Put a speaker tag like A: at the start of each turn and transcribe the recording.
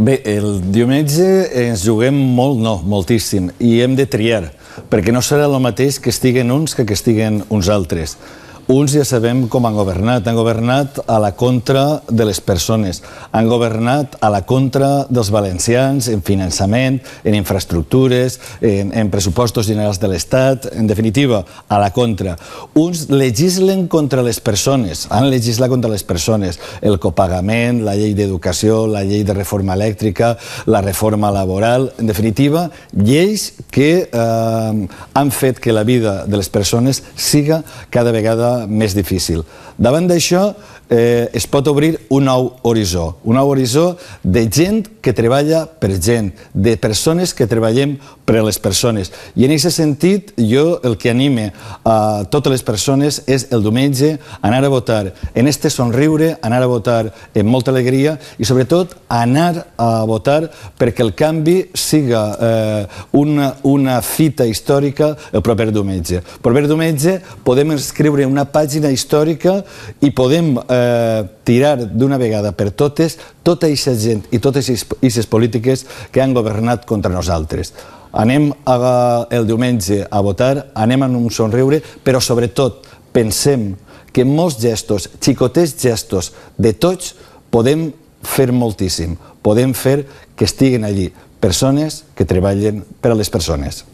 A: Bé, el diumenge ens juguem molt, no, moltíssim, i hem de triar, perquè no serà el mateix que estiguen uns que que estiguen uns altres. Uns ja sabem com han governat. Han governat a la contra de les persones. Han governat a la contra dels valencians en finançament, en infraestructures, en, en pressupostos generals de l'Estat, en definitiva, a la contra. Uns legislen contra les persones, han legislat contra les persones. El copagament, la llei d'educació, la llei de reforma elèctrica, la reforma laboral, en definitiva, lleis que eh, han fet que la vida de les persones siga cada vegada més difícil. Davant d'això, eh, es pot obrir un nou horitzó, un nou horitzó de gent que treballa per gent, de persones que treballem per a les persones. I en aquest sentit, jo el que anime a totes les persones és el diumenge anar a votar en este somriure, anar a votar amb molta alegria i sobretot anar a votar perquè el canvi siga eh, una, una fita històrica el proper diumenge. El proper diumenge podem escriure una pàgina històrica i podem eh, tirar d'una vegada per totes tota aquesta gent i totes aquestes polítiques que han governat contra nosaltres. Anem a, el diumenge a votar, anem amb un somriure, però sobretot pensem que molts gestos, xicotets gestos de tots, podem fer moltíssim. Podem fer que estiguen allí persones que treballen per a les persones.